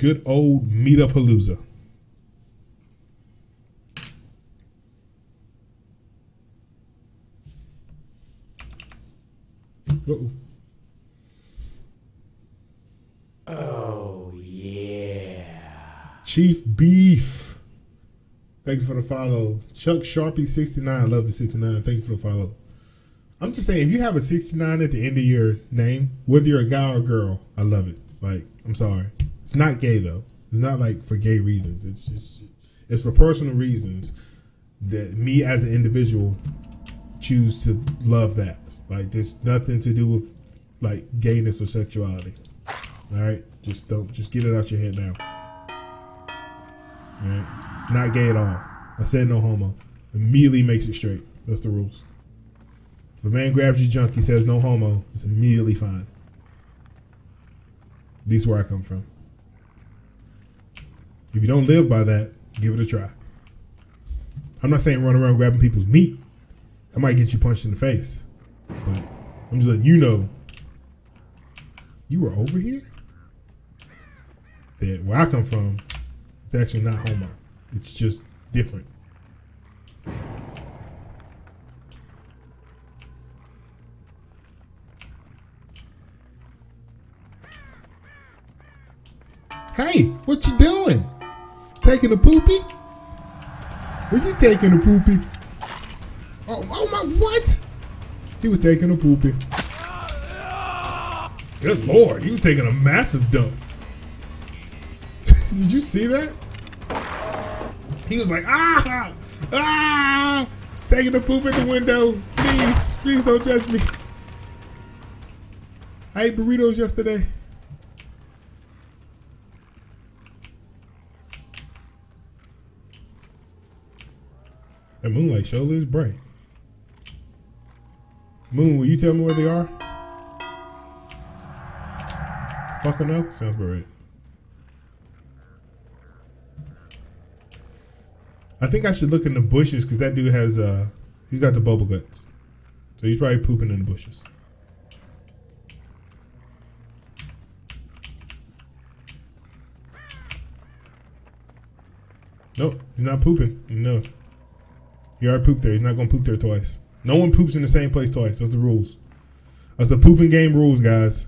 Good old Meatapalooza. Uh-oh. Oh, yeah. Chief Beef. Thank you for the follow. Chuck Sharpie 69. Love the 69. Thank you for the follow. I'm just saying, if you have a 69 at the end of your name, whether you're a guy or a girl, I love it. Like, I'm sorry. It's not gay, though. It's not like for gay reasons. It's just, it's for personal reasons that me as an individual choose to love that. Like, there's nothing to do with like gayness or sexuality. All right, just don't just get it out your head now. All right, it's not gay at all. I said no homo. Immediately makes it straight. That's the rules. If a man grabs your junk, he says no homo. It's immediately fine. At least where I come from. If you don't live by that, give it a try. I'm not saying run around grabbing people's meat. That might get you punched in the face. But I'm just letting you know you were over here? That where I come from, it's actually not homo. It's just different. Hey, what you doing? Taking a poopy? Were you taking a poopy? Oh, oh my, what? He was taking a poopy. Good lord, he was taking a massive dump. Did you see that? He was like, ah, ah, taking a poop in the window. Please, please don't touch me. I ate burritos yesterday. Moonlight surely is bright. Moon, will you tell me where they are? Fucking no? Sounds right. I think I should look in the bushes because that dude has uh he's got the bubble guts. So he's probably pooping in the bushes. Nope, he's not pooping. No. He already pooped there. He's not gonna poop there twice. No one poops in the same place twice. That's the rules. That's the pooping game rules, guys.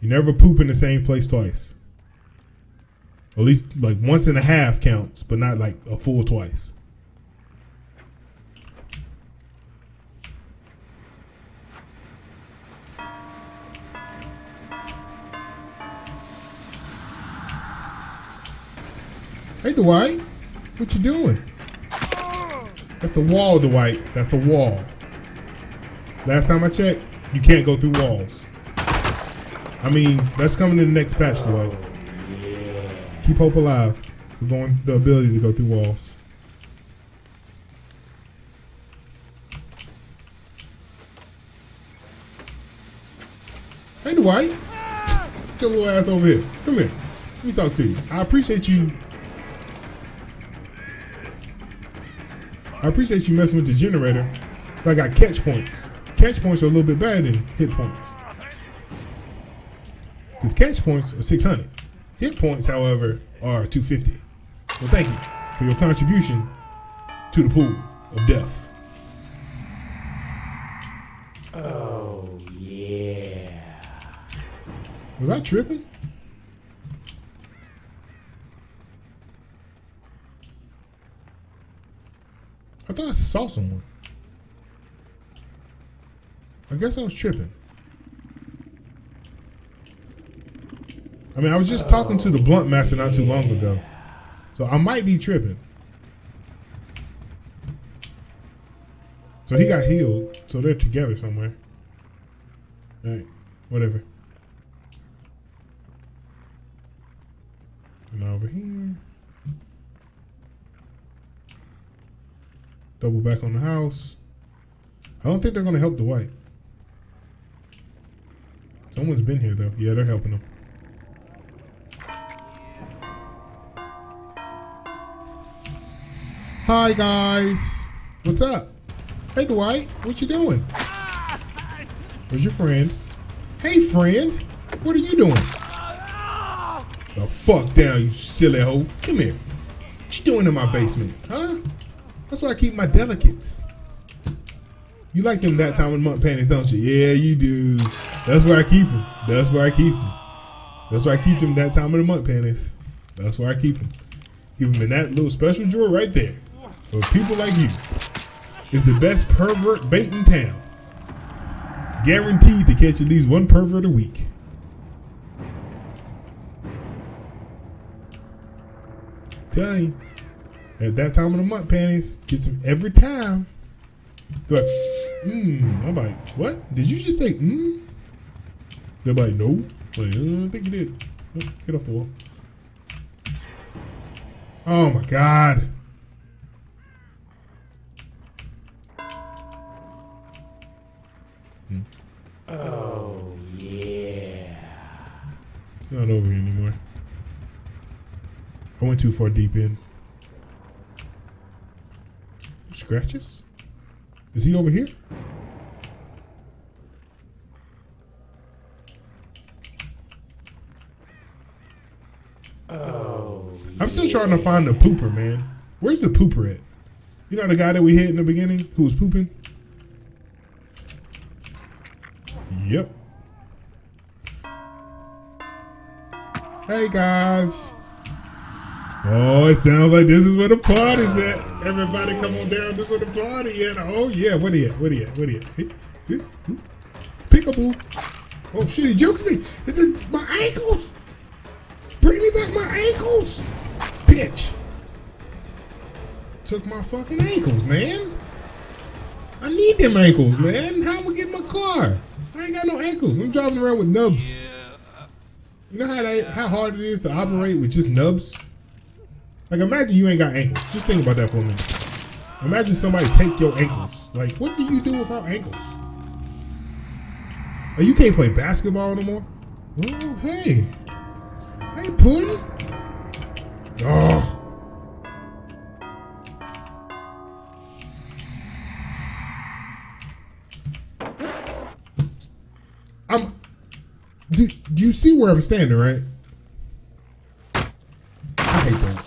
You never poop in the same place twice. At least like once and a half counts, but not like a full twice. Hey Dwight, what you doing? That's a wall, Dwight. That's a wall. Last time I checked, you can't go through walls. I mean, that's coming in the next patch, Dwight. Keep hope alive for going the ability to go through walls. Hey, Dwight. Get your little ass over here. Come here. Let me talk to you. I appreciate you. I appreciate you messing with the generator. So I got catch points. Catch points are a little bit better than hit points. Because catch points are 600. Hit points, however, are 250. Well, thank you for your contribution to the pool of death. Oh, yeah. Was I tripping? Thought I saw someone. I guess I was tripping. I mean, I was just talking to the blunt master not too long ago. So I might be tripping. So he got healed. So they're together somewhere. Alright, whatever. And over here. Double back on the house. I don't think they're going to help Dwight. Someone's been here though. Yeah, they're helping him. Hi guys. What's up? Hey Dwight, what you doing? Where's your friend? Hey friend, what are you doing? The fuck down, you silly hoe. Come here. What you doing in my basement, huh? That's where I keep my delicates. You like them that time of the month panties, don't you? Yeah, you do. That's where I keep them. That's where I keep them. That's where I keep them that time of the month panties. That's where I keep them. Keep them in that little special drawer right there. For people like you. It's the best pervert bait in town. Guaranteed to catch at least one pervert a week. Tell you, at that time of the month, panties gets them every time. They're like, mmm. I'm like, what? Did you just say mmm? They're like, no. Like, uh, I think you did. Oh, get off the wall. Oh my god. Oh, yeah. It's not over here anymore. I went too far deep in. Scratches? Is he over here? Oh, I'm still trying to find the pooper, man. Where's the pooper at? You know the guy that we hit in the beginning who was pooping? Yep. Hey guys. Oh, it sounds like this is where the party's at. Everybody come on down. This is where the party at. Oh yeah, where he at? Where he at? Where he at? Peekaboo. Oh shit, he juked me. My ankles. Bring me back my ankles. Bitch. Took my fucking ankles, man. I need them ankles, man. How am I getting my car? I ain't got no ankles. I'm driving around with nubs. You know how how hard it is to operate with just nubs? Like imagine you ain't got ankles. Just think about that for a minute. Imagine somebody take your ankles. Like what do you do without ankles? Oh, you can't play basketball no more? Oh, hey. Hey, Puddin. Oh. I'm. Do, do you see where I'm standing, right? I hate that.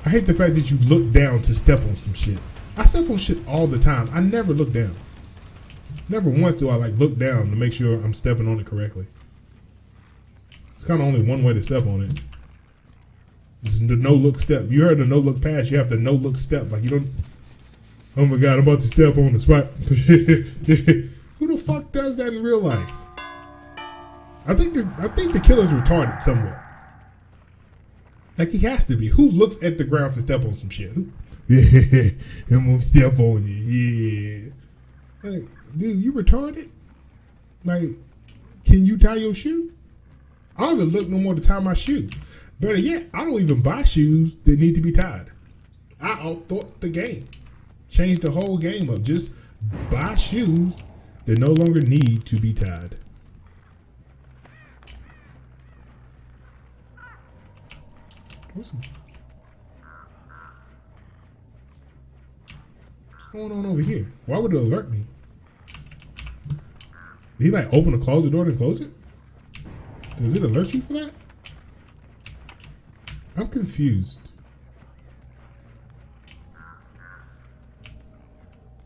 I hate the fact that you look down to step on some shit. I step on shit all the time. I never look down. Never once do I like look down to make sure I'm stepping on it correctly. It's kind of only one way to step on it. It's the no look step. You heard the no look pass. You have the no look step. Like you don't. Oh my god! I'm about to step on the spot. Who the fuck does that in real life? I think this. I think the killer's retarded somewhere. Like he has to be. Who looks at the ground to step on some shit? Who? Yeah, I'm gonna step on you. Yeah. Like, dude, you retarded? Like, can you tie your shoe? I don't even look no more to tie my shoe. Better yet, I don't even buy shoes that need to be tied. I outthought the game. Changed the whole game up. Just buy shoes that no longer need to be tied. What's, what's going on over here? Why would it alert me? Did he like open a closet door and close it? Does it alert you for that? I'm confused.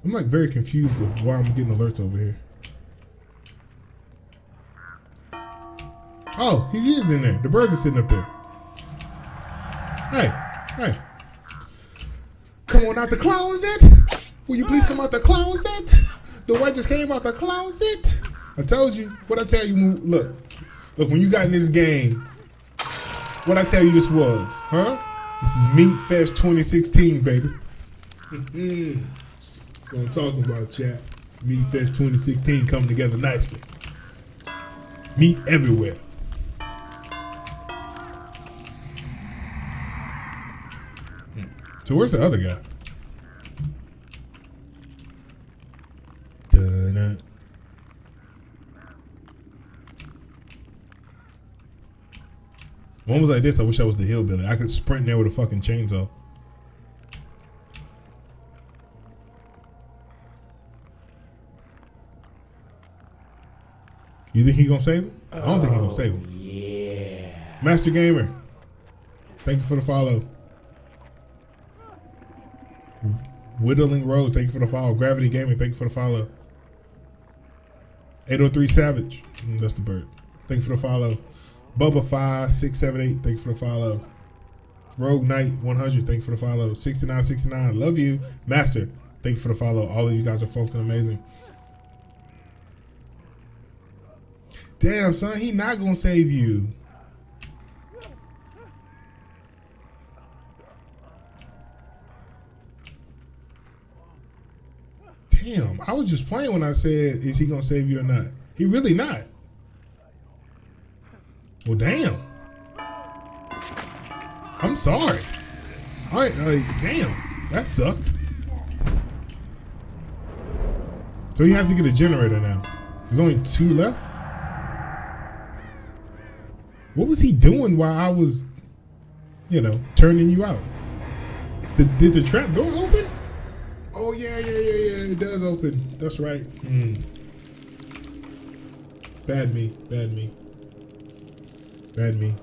I'm like very confused of why I'm getting alerts over here. Oh, he is in there. The birds are sitting up there. Hey, hey. Come on out the closet. Will you please come out the closet? Dwight just came out the closet. I told you. What I tell you? Look, look. When you got in this game, what I tell you this was, huh? This is Meat Fest 2016, baby. That's what I'm talking about, chat. Meat Fest 2016 coming together nicely. Meat everywhere. So where's the other guy? Dun-dun. One was like this. I wish I was the hillbilly. I could sprint there with a fucking chainsaw. You think he gonna save him? I don't think he gonna save him. Oh, yeah. Master Gamer, thank you for the follow. Whittling Rose, thank you for the follow. Gravity Gaming, thank you for the follow. 803 Savage, mm, that's the bird. Thank you for the follow. Bubba five six seven eight, thank you for the follow. Rogue Knight 100, thank you for the follow. 6969, love you. Master, thank you for the follow. All of you guys are fucking amazing. Damn, son, he not gonna save you. Damn, I was just playing when I said, is he gonna save you or not? He really not. Well, damn. I'm sorry. Right, uh, damn, that sucked. So he has to get a generator now. There's only two left. What was he doing while I was, you know, turning you out? Did, did the trap door open? Oh yeah, yeah, yeah, yeah. It does open. That's right. Mm. Bad me. Bad me. Bad me.